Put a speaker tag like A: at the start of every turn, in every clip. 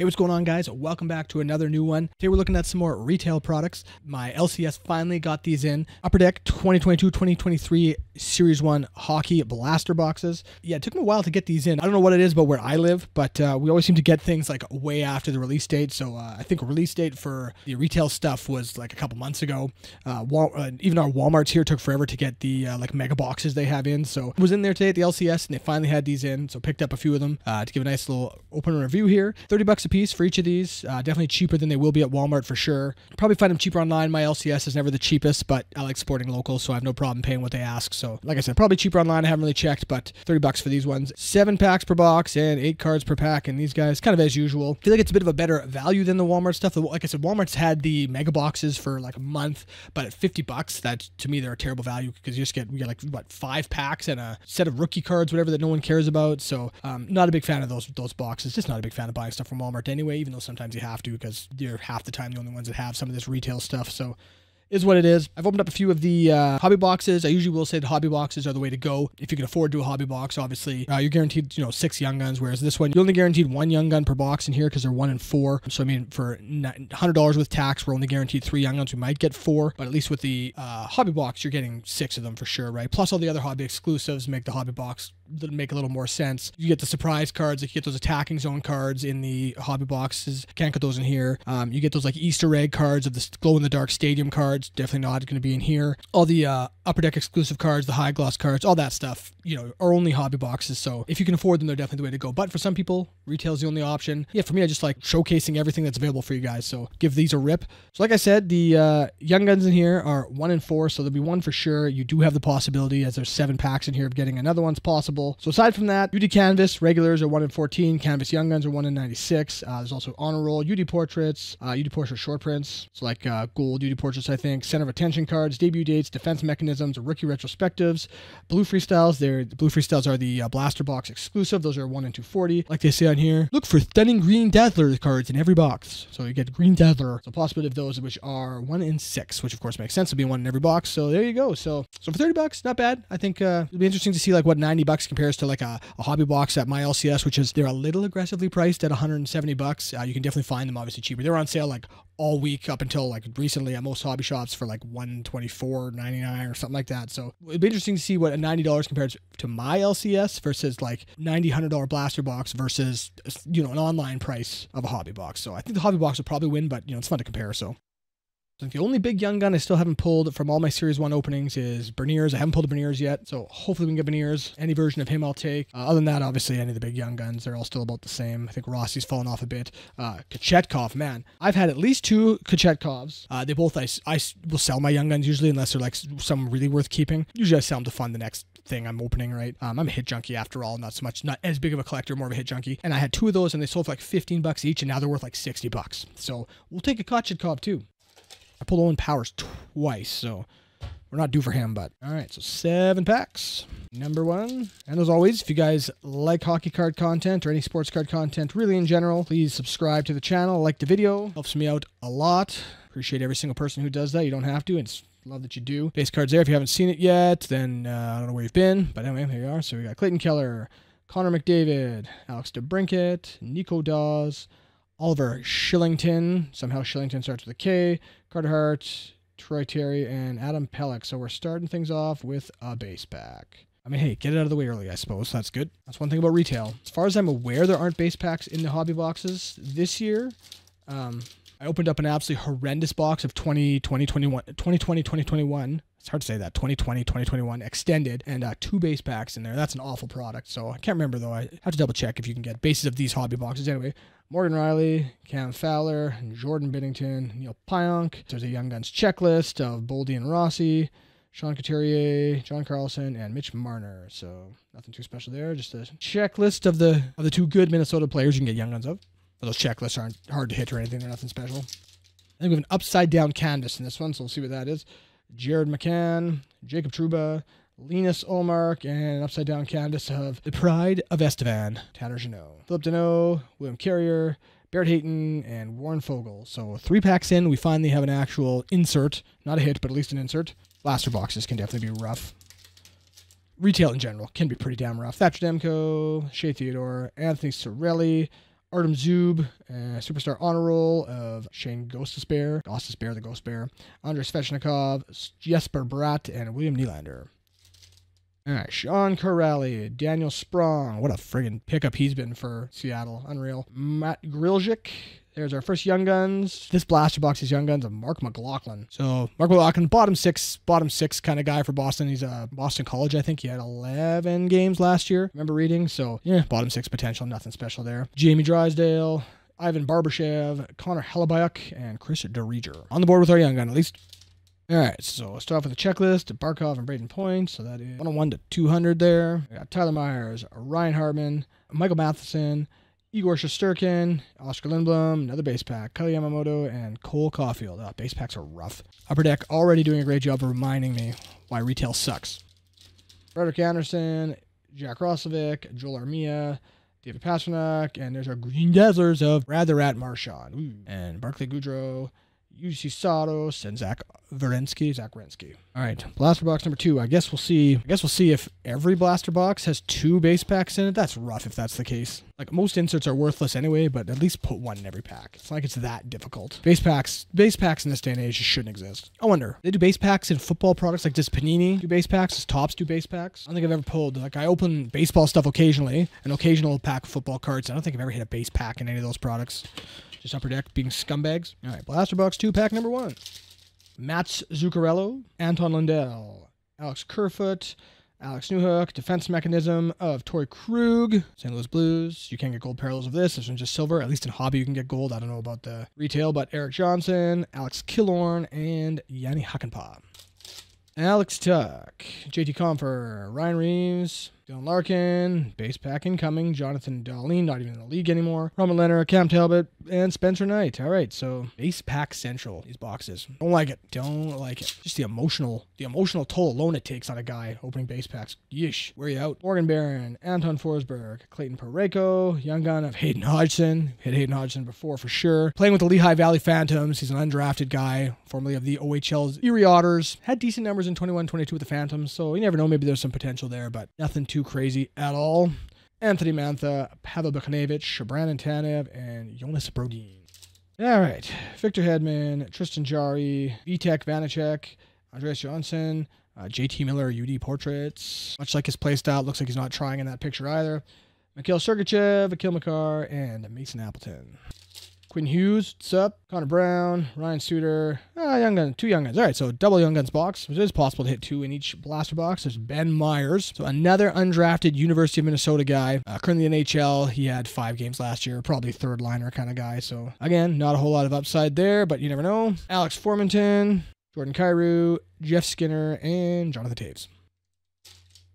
A: Hey, what's going on, guys? Welcome back to another new one. Today we're looking at some more retail products. My LCS finally got these in. Upper Deck 2022-2023 Series 1 hockey blaster boxes. Yeah, it took me a while to get these in. I don't know what it is about where I live, but uh, we always seem to get things like way after the release date. So uh, I think release date for the retail stuff was like a couple months ago. Uh, Wal- uh, even our Walmarts here took forever to get the uh, like mega boxes they have in. So I was in there today at the LCS and they finally had these in. So picked up a few of them uh, to give a nice little open review here. 30 bucks a piece for each of these. Definitely cheaper than they will be at Walmart for sure. Probably find them cheaper online. My LCS is never the cheapest, but I like supporting local, so I have no problem paying what they ask. So, like I said, probably cheaper online. I haven't really checked, but 30 bucks for these ones. Seven packs per box and eight cards per pack. And these guys, kind of as usual. I feel like it's a bit of a better value than the Walmart stuff. Like I said, Walmart's had the mega boxes for like a month, but at 50 bucks, that to me they're a terrible value because you just get get like what five packs and a set of rookie cards, whatever that no one cares about. So, um, not a big fan of those those boxes. Just not a big fan of buying stuff from Walmart anyway. Even though sometimes you have to because you're half the time the only ones that have some of this retail stuff. So is what it is. I've opened up a few of the uh, hobby boxes. I usually will say the hobby boxes are the way to go if you can afford to do a hobby box. Obviously, uh, you're guaranteed you know six young guns, whereas this one you're only guaranteed one young gun per box in here because they're one and four. So I mean, for hundred dollars with tax, we're only guaranteed three young guns. We might get four, but at least with the uh, hobby box, you're getting six of them for sure, right? Plus all the other hobby exclusives make the hobby box make a little more sense. You get the surprise cards, like you get those attacking zone cards in the hobby boxes. Can't get those in here. Um, you get those like Easter egg cards of the glow in the dark stadium cards. Definitely not going to be in here. All the uh, upper deck exclusive cards, the high gloss cards, all that stuff, you know, are only hobby boxes. So if you can afford them, they're definitely the way to go. But for some people, retail is the only option. Yeah, for me, I just like showcasing everything that's available for you guys. So give these a rip. So like I said, the uh, young guns in here are one and four, so there'll be one for sure. You do have the possibility, as there's seven packs in here, of getting another one's possible. So aside from that, UD Canvas regulars are one in 14, Canvas Young Guns are one in 96. Uh, there's also honor roll, UD portraits, uh, UD portrait short prints. So like uh, gold UD portraits, I think, center of attention cards, debut dates, defense mechanisms, rookie retrospectives, blue freestyles. They're the blue freestyles are the uh, blaster box exclusive. Those are one in 240. Like they say on here, look for stunning green dazzler cards in every box. So you get green dazzler. So possibility of those which are one in six, which of course makes sense to be one in every box. So there you go. So so for 30 bucks, not bad. I think uh, it'll be interesting to see like what 90 bucks compares to like a, a hobby box at my LCS, which is they're a little aggressively priced at 170 bucks. Uh, you can definitely find them obviously cheaper. They were on sale like all week up until like recently at most hobby shops for like 124.99 or something like that. So it'd be interesting to see what a $90 compares to my LCS versus like 90 $100 blaster box versus you know an online price of a hobby box. So I think the hobby box will probably win, but you know it's fun to compare. So the only big young gun I still haven't pulled from all my Series 1 openings is Beniers. I haven't pulled the Beniers yet, so hopefully we can get Beniers. Any version of him I'll take. Uh, other than that, obviously, any of the big young guns, they're all still about the same. I think Rossi's fallen off a bit. Uh, Kochetkov, man. I've had at least two Kochetkovs. Uh, they both, I, I will sell my young guns usually, unless they're like some really worth keeping. Usually I sell them to fund the next thing I'm opening, right? Um, I'm a hit junkie after all, not so much, not as big of a collector, more of a hit junkie. And I had two of those and they sold for like 15 bucks each, and now they're worth like 60 bucks. So we'll take a Kochetkov too. I pulled Owen Powers twice, so we're not due for him, but all right, so seven packs. Number one. And as always, if you guys like hockey card content or any sports card content really in general, please subscribe to the channel, like the video. Helps me out a lot. Appreciate every single person who does that. You don't have to. It's love that you do. Base cards there. If you haven't seen it yet, then uh, I don't know where you've been. But anyway, here you are. So we got Clayton Keller, Connor McDavid, Alex DeBrincat, Nico Daws, Oliver Shillington. Somehow Shillington starts with a K. Carter Hart, Troy Terry, and Adam Pelech. So we're starting things off with a base pack. I mean, hey, get it out of the way early, I suppose. That's good. That's one thing about retail. As far as I'm aware, there aren't base packs in the hobby boxes this year. Um, I opened up an absolutely horrendous box of 2020, 2020, 2021. It's hard to say that. 2020, 2021 extended and uh, two base packs in there. That's an awful product. So I can't remember though. I have to double check if you can get bases of these hobby boxes. Anyway, Morgan Rielly, Cam Fowler, Jordan Binnington, Neal Pionk. There's a Young Guns checklist of Boldy and Rossi, Sean Couturier, John Carlson, and Mitch Marner. So nothing too special there. Just a checklist of the of the two good Minnesota players you can get Young Guns of. But those checklists aren't hard to hit or anything. They're nothing special. I think we have an upside down canvas in this one, so we'll see what that is. Jared McCann, Jacob Trouba, Linus Ullmark, and upside down canvas of The Pride of Estevan, Tanner Jeannot, Phillip Danault, William Carrier, Barrett Hayton, and Warren Foegele. So three packs in, we finally have an actual insert. Not a hit, but at least an insert. Blaster boxes can definitely be rough. Retail in general can be pretty damn rough. Thatcher Demko, Shea Theodore, Anthony Cirelli, Artem Zub, uh, Superstar Honor Roll of Shayne Gostisbehere, Ghostus Bear, the Ghost Bear, Andrei Svechnikov, Jesper Bratt, and William Nylander. All right, Sean Kuraly, Daniel Sprong. What a friggin' pickup he's been for Seattle. Unreal. Matt Grzelcyk. There's our first Young Guns. This blaster box is Young Guns of Marc McLaughlin. So Marc McLaughlin, bottom six, bottom six kind of guy for Boston. He's a Boston College, I think. He had 11 games last year. Remember reading? So yeah, bottom six potential, nothing special there. Jamie Drysdale, Ivan Barbashev, Connor Hellebuyck, and Chris Driedger. On the board with our Young Gun, at least all right, so let's start off with the checklist. Barkov and Brayden Point. So that is 101 to 200 there. We got Tyler Myers, Ryan Hartman, Michael Matheson, Igor Shesterkin, Oskar Lindblom, another base pack, Kailer Yamamoto, and Cole Caufield. Oh, base packs are rough. Upper Deck already doing a great job of reminding me why retail sucks. Frederik Andersen, Jack Roslovic, Joel Armia, David Pastrnak, and there's our Green Dazzlers of Brad the Rat Marchand. Ooh. And Barclay Goodrow, Juuse Saros, and Zach Werenski. Zach Werenski. All right, blaster box number two. I guess we'll see. I guess we'll see if every blaster box has two base packs in it. That's rough if that's the case. Like most inserts are worthless anyway, but at least put one in every pack. It's like it's that difficult. Base packs, base packs in this day and age just shouldn't exist. I wonder they do base packs in football products like does Panini do base packs? Does Topps do base packs? I don't think I've ever pulled. Like I open baseball stuff occasionally, an occasional pack of football cards. I don't think I've ever hit a base pack in any of those products. Just upper deck being scumbags. All right, Blaster Box 2, pack number one. Mats Zuccarello, Anton Lundell, Alex Kerfoot, Alex Newhook, Defense Mechanism of Torey Krug, St. Louis Blues. You can't get gold parallels of this. This one's just silver. At least in hobby, you can get gold. I don't know about the retail, but Erik Johnson, Alex Killorn, and Jani Hakanpää. Alex Tuch, JT Compher, Ryan Reaves, Dylan Larkin, base pack incoming, Jonathan Dahlen, not even in the league anymore, Roman Leonard, Cam Talbot, and Spencer Knight. All right, so base pack central, these boxes. Don't like it. Don't like it. Just the emotional, the emotional toll alone it takes on a guy opening base packs. Yeesh, where you out? Morgan Barron, Anton Forsberg, Clayton Parayko, young gun of Hayden Hodgson. Hit Hayden Hodgson before for sure. Playing with the Lehigh Valley Phantoms. He's an undrafted guy, formerly of the OHL's Erie Otters. Had decent numbers in 21-22 with the Phantoms, so you never know. Maybe there's some potential there, but nothing too crazy at all. Anthony Mantha, Pavel Buchnevich, Brandon Tanev, and Jonas Brodin. All right. Victor Hedman, Tristan Jarry, Vitek Vanacek, Andreas Johnsson, uh, JT Miller, UD Portraits. Much like his playstyle, looks like he's not trying in that picture either. Mikhail Sergachev, Akil Makar, and Mason Appleton. Quinn Hughes, what's up? Connor Brown, Ryan Suter, ah, Young Guns, two Young Guns. All right, so double Young Guns box. It is possible to hit two in each blaster box. There's Ben Meyers, so another undrafted University of Minnesota guy. Uh, currently in NHL, he had five games last year, probably third liner kind of guy. So again, not a whole lot of upside there, but you never know. Alex Formenton, Jordan Kyrou, Jeff Skinner, and Jonathan Toews.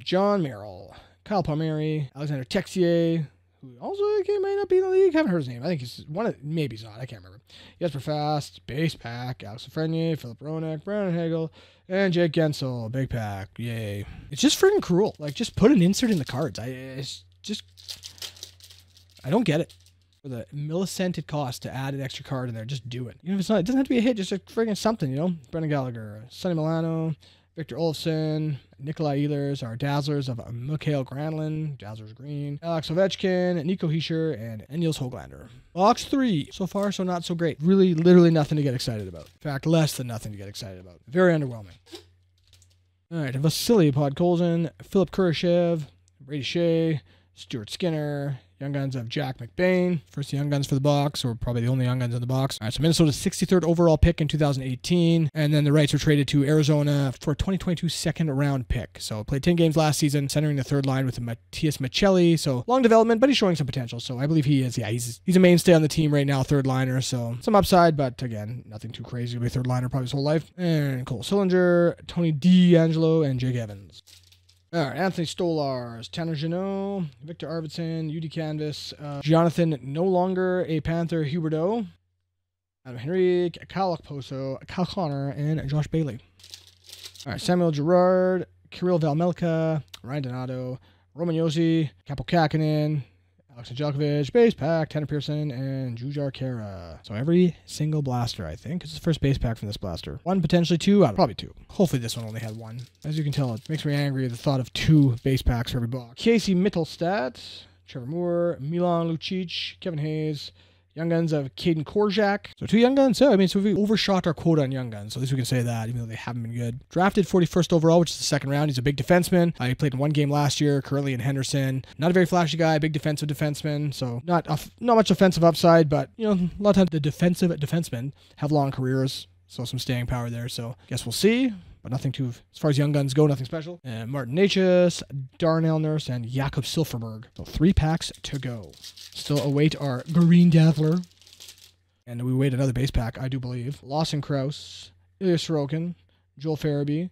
A: Jon Merrill, Kyle Palmieri, Alexandre Texier, who also okay, might not be in the league. haven't heard his name. I think he's one of maybe he's not. I can't remember. Jesper Fast, base pack, Alex Lafreniere, Filip Hronek, Brandon Hagel, and Jake Guentzel, big pack. Yay! It's just freaking cruel. Like just put an insert in the cards. I it's just I don't get it. For the millicent it costs to add an extra card in there, just do it. Even if it's not, it doesn't have to be a hit. Just a friggin' something, you know. Brendan Gallagher, Sonny Milano, Victor Olofsson, Nikolai Ehlers are Dazzlers of Mikael Granlund, Dazzlers Green, Alex Ovechkin, Nico Hischier, and Nils Höglander. Box three. So far, so not so great. Really, literally nothing to get excited about. In fact, less than nothing to get excited about. Very underwhelming. All right, Vasily Podkolzin, Philipp Kurashev, Brady Skjei, Stuart Skinner, Young Guns of Jack McBain. First Young Guns for the box, or probably the only Young Guns in the box. All right, so Minnesota's 63rd overall pick in 2018. And then the rights were traded to Arizona for a 2022 second round pick. So played 10 games last season, centering the third line with Matias Maccelli. So long development, but he's showing some potential. So I believe he is. Yeah, he's he's a mainstay on the team right now, third liner. So some upside, but again, nothing too crazy. Be third liner probably his whole life. And Cole Sillinger, Tony DeAngelo, and Jake Evans. All right, Anthony Stolarz, Tanner Jeannot, Viktor Arvidsson, UD Canvas, uh, Jonathan, no longer a Panther, Huberdeau, Adam Henrique, Kyle Okposo, Kyle Connor, and Josh Bailey. All right, Samuel Girard, Karel Vejmelka, Ryan Donato, Roman Josi, Kaapo Kähkönen, Alex Nedeljkovic, base pack, Tanner Pearson, and Jujhar Khaira. So every single blaster, I think, is the first base pack from this blaster. One, potentially two, uh, probably two. Hopefully this one only had one. As you can tell, it makes me angry the thought of two base packs for every box. Casey Mittelstadt, Trevor Moore, Milan Lucic, Kevin Hayes, Young Guns of Kaedan Korczak. So two Young Guns. So I mean, so we overshot our quota on Young Guns. So at least we can say that, even though they haven't been good. Drafted 41st overall, which is the second round. He's a big defenseman. Uh, he played in one game last year, Currently in Henderson. Not a very flashy guy, big defensive defenseman. So not not much offensive upside, but you know, a lot of times the defensive defensemen have long careers. So some staying power there. So guess we'll see but nothing too, as far as young guns go, nothing special. And Martin Necas, Darnell Nurse, and Jakob Silfverberg. So three packs to go. Still await our Green Dazzler. And we wait another base pack, I do believe. Lawson Crouse, Ilya Sorokin, Joel Farabee,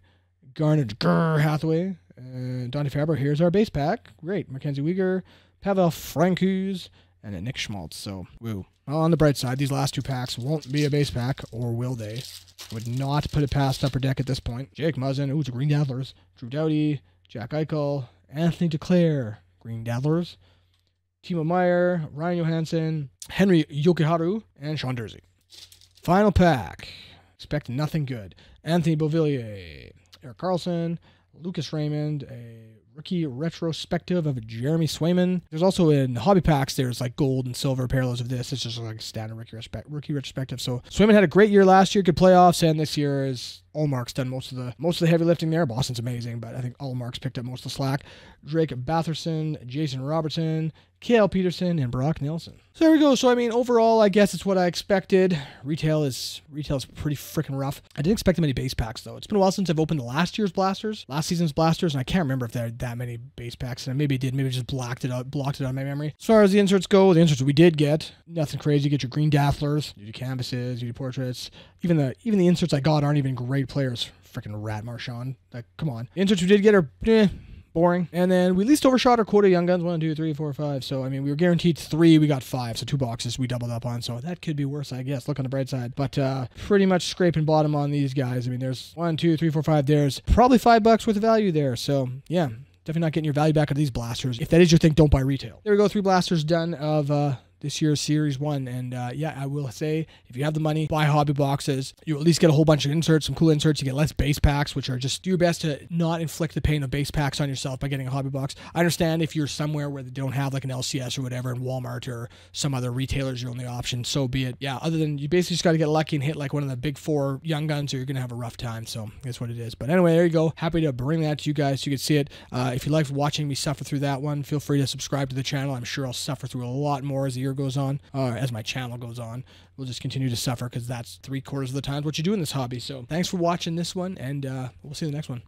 A: Garnet Grr Hathaway, and Donnie Faber. Here's our base pack. Great. Mackenzie Weegar, Pavel Francouz, and a Nick Schmaltz. So, woo. Well, on the bright side, these last two packs won't be a base pack, or will they? Would not put it past Upper Deck at this point. Jake Muzzin, ooh, it's a Green Dazzlers. Drew Doughty, Jack Eichel, Anthony Duclair, Green Dazzlers. Timo Meier, Ryan Johansen, Henri Jokiharju, and Sean Durzi. Final pack. Expect nothing good. Anthony Beauvillier, Erik Karlsson, Lucas Raymond, a rookie retrospective of Jeremy Swayman. There's also in hobby packs, there's like gold and silver parallels of this. It's just like standard rookie, rookie retrospective. So Swayman had a great year last year, good playoffs, and this year is Ullmark's done most of the most of the heavy lifting there. Boston's amazing, but I think Ullmark's picked up most of the slack. Drake Batherson, Jason Robertson, Kale Petersen, and Brock Nelson. So there we go. So I mean, overall, I guess it's what I expected. Retail is retail is pretty freaking rough. I didn't expect that many base packs though. It's been a while since I've opened the last year's blasters, last season's blasters, and I can't remember if there are that many base packs. And maybe it did. Maybe just blocked it out, blocked it on my memory. As far as the inserts go, the inserts we did get, nothing crazy. You get your green dazzlers, you do canvases, you do portraits. Even the even the inserts I got aren't even great players. Freaking Rat Marchand. Like, come on. Inserts we did get are eh, boring. And then we least overshot our quota young guns one, two, three, four, five. So I mean, we were guaranteed three. We got five, so two boxes we doubled up on. So that could be worse, I guess. Look on the bright side, but uh, pretty much scraping bottom on these guys. I mean, there's one, two, three, four, five. There's probably five bucks worth of value there. So yeah. Definitely not getting your value back out of these blasters. If that is your thing, don't buy retail. There we go, three blasters done of uh, this year's Series 1. And uh, yeah, I will say, if you have the money, buy hobby boxes. You at least get a whole bunch of inserts, some cool inserts. You get less base packs, which are just do your best to not inflict the pain of base packs on yourself by getting a hobby box. I understand if you're somewhere where they don't have like an LCS or whatever in Walmart or some other retailers, your only option, so be it. Yeah, other than you basically just got to get lucky and hit like one of the big four young guns or you're going to have a rough time. So that's what it is. But anyway, there you go. Happy to bring that to you guys so you can see it. Uh, if you liked watching me suffer through that one, feel free to subscribe to the channel. I'm sure I'll suffer through a lot more as the year goes on. Uh, as my channel goes on. We'll just continue to suffer because that's three quarters of the times what you do in this hobby. So thanks for watching this one, and uh, we'll see you in the next one.